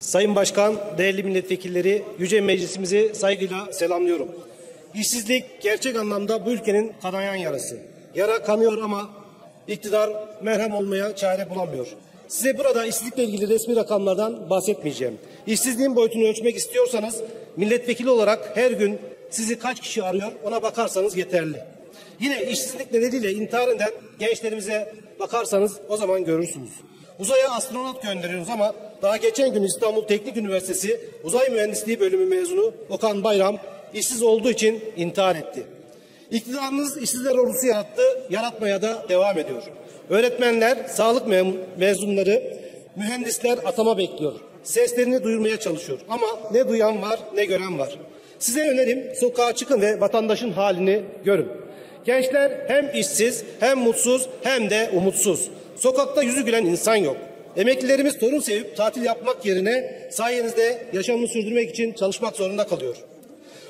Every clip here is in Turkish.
Sayın Başkan, değerli milletvekilleri, Yüce Meclisimizi saygıyla selamlıyorum. İşsizlik gerçek anlamda bu ülkenin kanayan yarası. Yara kanıyor ama iktidar merhem olmaya çare bulamıyor. Size burada işsizlikle ilgili resmi rakamlardan bahsetmeyeceğim. İşsizliğin boyutunu ölçmek istiyorsanız milletvekili olarak her gün sizi kaç kişi arıyor ona bakarsanız yeterli. Yine işsizlik nedeniyle intihar eden gençlerimize bakarsanız o zaman görürsünüz. Uzaya astronot gönderiyoruz ama daha geçen gün İstanbul Teknik Üniversitesi Uzay Mühendisliği Bölümü mezunu Okan Bayram işsiz olduğu için intihar etti. İktidarınız işsizler ordusu yarattı, yaratmaya da devam ediyor. Öğretmenler, sağlık mezunları, mühendisler atama bekliyor. Seslerini duyurmaya çalışıyor. Ama ne duyan var ne gören var. Size önerim sokağa çıkın ve vatandaşın halini görün. Gençler hem işsiz hem mutsuz hem de umutsuz. Sokakta yüzü gülen insan yok. Emeklilerimiz torun sevip tatil yapmak yerine sayenizde yaşamını sürdürmek için çalışmak zorunda kalıyor.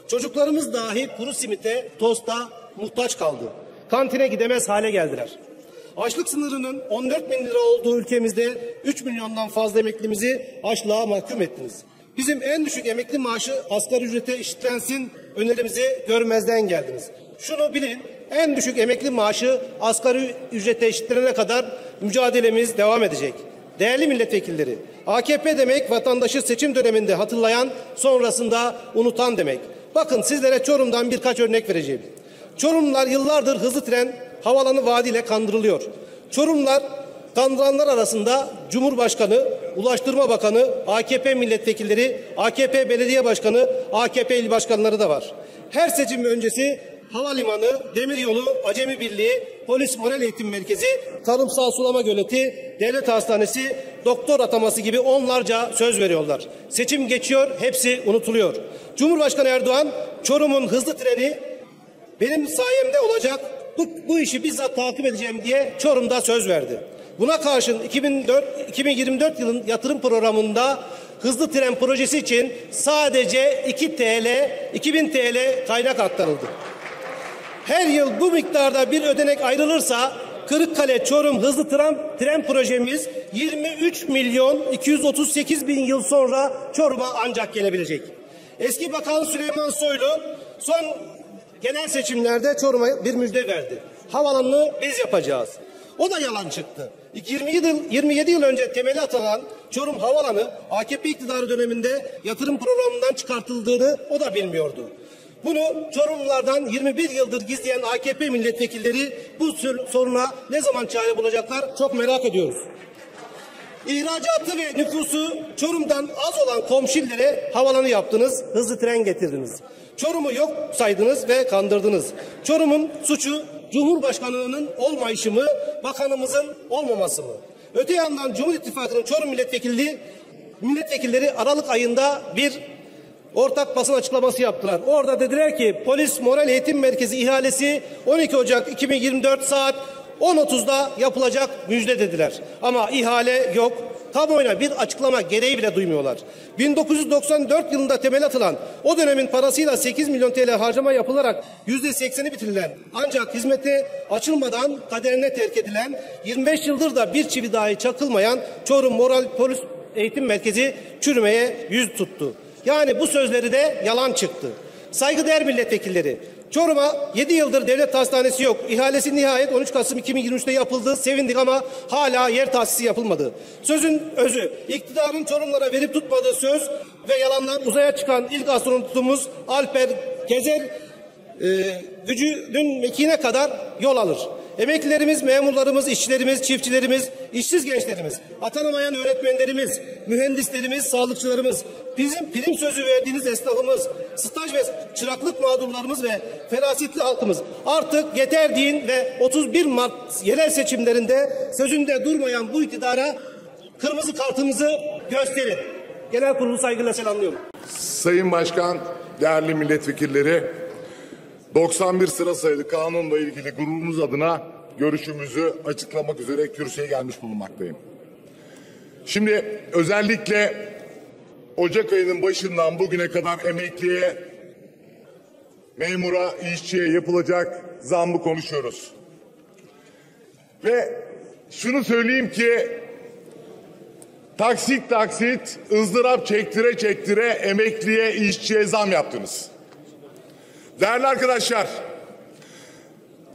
Çocuklarımız dahi kuru simite, tosta muhtaç kaldı. Kantine gidemez hale geldiler. Açlık sınırının 14 bin lira olduğu ülkemizde 3 milyondan fazla emeklimizi açlığa mahkum ettiniz. Bizim en düşük emekli maaşı asgari ücrete eşitlensin önerimizi görmezden geldiniz. Şunu bilin, en düşük emekli maaşı asgari ücrete eşitlenene kadar mücadelemiz devam edecek. Değerli milletvekilleri, AKP demek vatandaşı seçim döneminde hatırlayan, sonrasında unutan demek. Bakın sizlere Çorum'dan birkaç örnek vereceğim. Çorumlular yıllardır hızlı tren havalanı vaadiyle kandırılıyor. Çorumlular kandıranlar arasında Cumhurbaşkanı, Ulaştırma Bakanı, AKP milletvekilleri, AKP belediye başkanı, AKP il başkanları da var. Her seçim öncesi havalimanı, demiryolu, acemi birliği, polis moral eğitim merkezi, tarımsal sulama göleti, devlet hastanesi, doktor ataması gibi onlarca söz veriyorlar. Seçim geçiyor, hepsi unutuluyor. Cumhurbaşkanı Erdoğan, Çorum'un hızlı treni benim sayemde olacak, bu, bu işi bizzat takip edeceğim diye Çorum'da söz verdi. Buna karşın 2004, 2024 yılın yatırım programında hızlı tren projesi için sadece 2 TL, 2000 TL kaynak aktarıldı. Her yıl bu miktarda bir ödenek ayrılırsa Kırıkkale Çorum hızlı tren, tren projemiz 23 milyon 238 bin yıl sonra Çorum'a ancak gelebilecek. Eski Bakan Süleyman Soylu son genel seçimlerde Çorum'a bir müjde verdi. Havalanını biz yapacağız. O da yalan çıktı. 27 yıl, 27 yıl önce temeli atılan Çorum Havalanı AKP iktidarı döneminde yatırım programından çıkartıldığını o da bilmiyordu. Bunu Çorumlulardan 21 yıldır gizleyen AKP milletvekilleri bu soruna ne zaman çare bulacaklar çok merak ediyoruz. İhracatı ve nüfusu Çorum'dan az olan komşillere havalanı yaptınız, hızlı tren getirdiniz. Çorum'u yok saydınız ve kandırdınız. Çorum'un suçu Cumhurbaşkanlığının olmayışı mı, bakanımızın olmaması mı? Öte yandan Cumhur İttifakı'nın Çorum milletvekilliği milletvekilleri Aralık ayında bir ortak basın açıklaması yaptılar. Orada dediler ki polis moral eğitim merkezi ihalesi 12 Ocak 2024 saat 10.30'da yapılacak müjde dediler. Ama ihale yok. Kamuoyuna bir açıklama gereği bile duymuyorlar. 1994 yılında temel atılan o dönemin parasıyla 8 milyon TL harcama yapılarak %80'i bitirilen ancak hizmete açılmadan kaderine terk edilen 25 yıldır da bir çivi dahi çakılmayan Çorum Moral Polis Eğitim Merkezi çürümeye yüz tuttu. Yani bu sözleri de yalan çıktı. Saygıdeğer milletvekilleri, Çorum'a 7 yıldır devlet hastanesi yok. İhalesi nihayet 13 Kasım 2023'te yapıldı. Sevindik ama hala yer tahsisi yapılmadı. Sözün özü, iktidarın Çorumlara verip tutmadığı söz ve yalandan uzaya çıkan ilk astronotumuz Alper Gezer e, gücünün mekine kadar yol alır. Emeklilerimiz, memurlarımız, işçilerimiz, çiftçilerimiz, işsiz gençlerimiz, atanamayan öğretmenlerimiz, mühendislerimiz, sağlıkçılarımız, bizim prim sözü verdiğiniz esnafımız, staj ve çıraklık mağdurlarımız ve ferasetli halkımız artık yeter deyin ve 31 Mart yerel seçimlerinde sözünde durmayan bu iktidara kırmızı kartımızı gösterin. Genel kurulu saygıyla selamlıyorum. Sayın Başkan, değerli milletvekilleri, 91 sıra sayılı kanunla ilgili grubumuz adına görüşümüzü açıklamak üzere kürsüye gelmiş bulunmaktayım. Şimdi özellikle Ocak ayının başından bugüne kadar emekliye, memura, işçiye yapılacak zammı konuşuyoruz. Ve şunu söyleyeyim ki taksit taksit ızdırap çektire çektire emekliye işçiye zam yaptınız. Değerli arkadaşlar,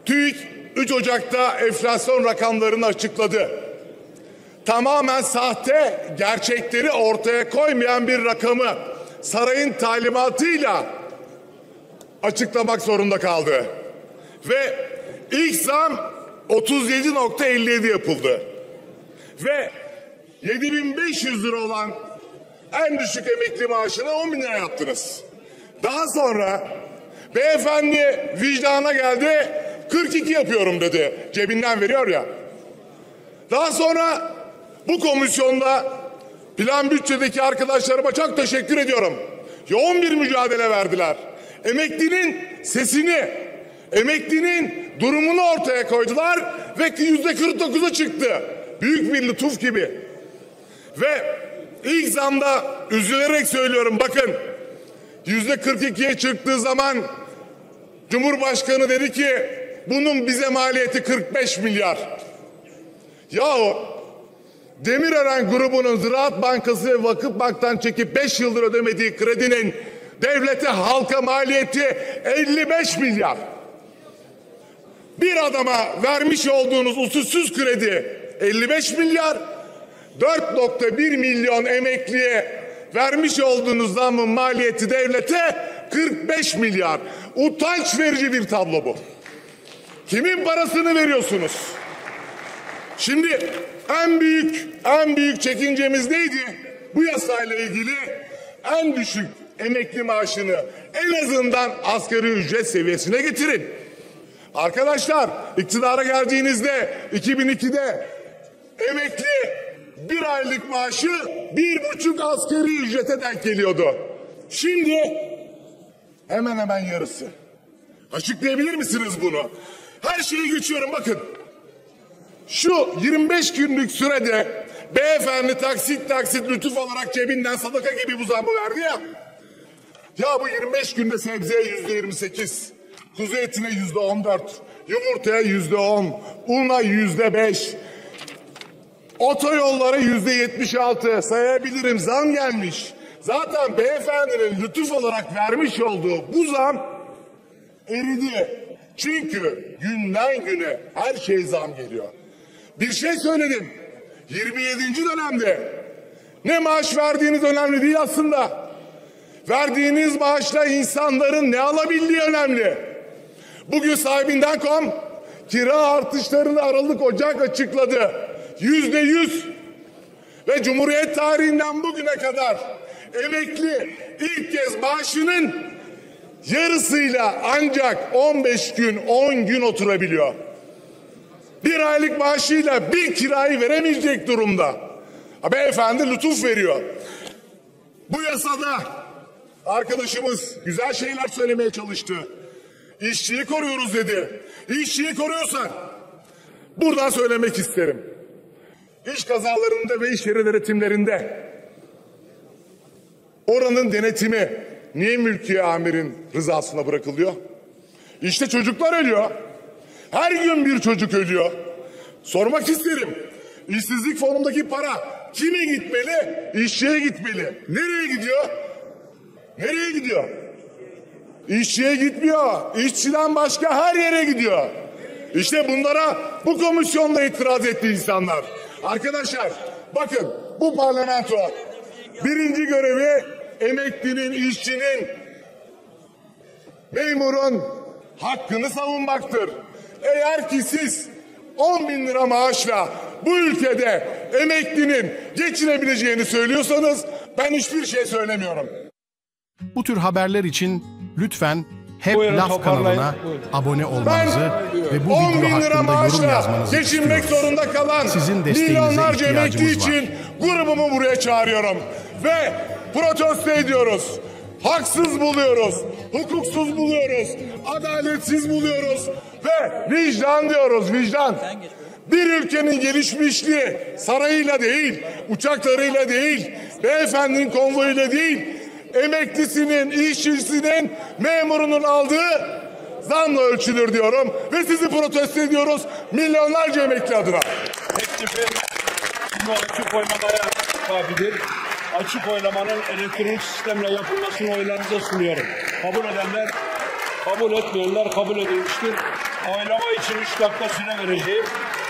TÜİK 3 Ocak'ta enflasyon rakamlarını açıkladı. Tamamen sahte, gerçekleri ortaya koymayan bir rakamı sarayın talimatıyla açıklamak zorunda kaldı. Ve ilk zam 37.57 yapıldı. Ve 7500 lira olan en düşük emekli maaşını 10 bin lira yaptınız. Daha sonra beyefendi vicdana geldi 42 yapıyorum dedi. Cebinden veriyor ya. Daha sonra bu komisyonda plan bütçedeki arkadaşlarıma çok teşekkür ediyorum. Yoğun bir mücadele verdiler. Emeklinin sesini, emeklinin durumunu ortaya koydular ve yüzde 49'a çıktı. Büyük bir lütuf gibi. Ve ilk zamda üzülerek söylüyorum bakın yüzde 42'ye çıktığı zaman Cumhurbaşkanı dedi ki bunun bize maliyeti 45 milyar. Yahu Demirören grubunun Ziraat Bankası ve Vakıf Bank'tan çekip 5 yıldır ödemediği kredinin devlete halka maliyeti 55 milyar. Bir adama vermiş olduğunuz usulsüz kredi 55 milyar, 4.1 milyon emekliye vermiş olduğunuz zamın maliyeti devlete 45 milyar. Utanç verici bir tablo bu. Kimin parasını veriyorsunuz? Şimdi en büyük en büyük çekincemiz neydi? Bu yasayla ilgili en düşük emekli maaşını en azından asgari ücret seviyesine getirin. Arkadaşlar iktidara geldiğinizde 2002'de emekli bir aylık maaşı bir buçuk asgari ücrete denk geliyordu. Şimdi hemen hemen yarısı. Açıklayabilir misiniz bunu? Her şeyi geçiyorum bakın. Şu 25 günlük sürede beyefendi taksit taksit lütuf olarak cebinden sadaka gibi bu zammı verdi ya. Ya bu 25 günde sebzeye yüzde 28, kuzu etine yüzde 14, yumurtaya yüzde 10, una yüzde 5, otoyollara yüzde 76 sayabilirim zam gelmiş. Zaten beyefendinin lütuf olarak vermiş olduğu bu zam eridi. Çünkü günden güne her şey zam geliyor. Bir şey söyledim. 27. dönemde ne maaş verdiğiniz önemli değil aslında. Verdiğiniz maaşla insanların ne alabildiği önemli. Bugün sahibinden kom kira artışlarını Aralık Ocak açıkladı. Yüzde yüz. Ve Cumhuriyet tarihinden bugüne kadar emekli ilk kez maaşının yarısıyla ancak 15 gün 10 gün oturabiliyor. Bir aylık maaşıyla bir kirayı veremeyecek durumda. Beyefendi lütuf veriyor. Bu yasada arkadaşımız güzel şeyler söylemeye çalıştı. İşçiyi koruyoruz dedi. İşçiyi koruyorsan buradan söylemek isterim. İş kazalarında ve iş yeri denetimlerinde oranın denetimi niye mülkiye amirin rızasına bırakılıyor? İşte çocuklar ölüyor. Her gün bir çocuk ölüyor. Sormak isterim. İşsizlik fonundaki para kime gitmeli? İşçiye gitmeli. Nereye gidiyor? Nereye gidiyor? İşçiye gitmiyor. İşçiden başka her yere gidiyor. İşte bunlara bu komisyonda itiraz etti insanlar. Arkadaşlar bakın bu parlamento birinci görevi emeklinin, işçinin, memurun hakkını savunmaktır. Eğer ki siz 10 bin lira maaşla bu ülkede emeklinin geçinebileceğini söylüyorsanız ben hiçbir şey söylemiyorum. Bu tür haberler için lütfen Hep Buyurun, Laf kanalına Buyurun. abone Ben olmanızı ve bu 10 video bin lira hakkında yorum maaşla yazmanızı geçinmek istiyoruz. zorunda kalan Sizin desteğinize milyonlarca emekli ihtiyacımız var. için grubumu buraya çağırıyorum. Ve protesto ediyoruz. Haksız buluyoruz, hukuksuz buluyoruz, adaletsiz buluyoruz ve vicdan diyoruz, vicdan. Bir ülkenin gelişmişliği sarayıyla değil, uçaklarıyla değil, beyefendinin konvoyuyla değil, emeklisinin, işçisinin, memurunun aldığı zamla ölçülür diyorum ve sizi protesto ediyoruz milyonlarca emekli adına. teklifin oynamaya kafidir. Açık oylamanın elektronik sistemle yapılmasını oylarınıza sunuyorum. Kabul edenler, kabul etmeyenler kabul edilmiştir. Oylama için 3 dakika süre vereceğim.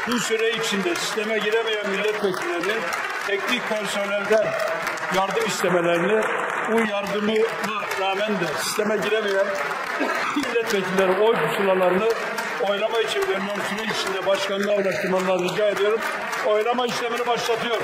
Bu süre içinde sisteme giremeyen milletvekillerinin teknik personelden yardım istemelerini, bu yardımına rağmen de sisteme giremeyen milletvekillerin oy pusulalarını oylama için verilen süre içinde başkanlığa ulaştırmanızı rica ediyorum. Oylama işlemini başlatıyorum.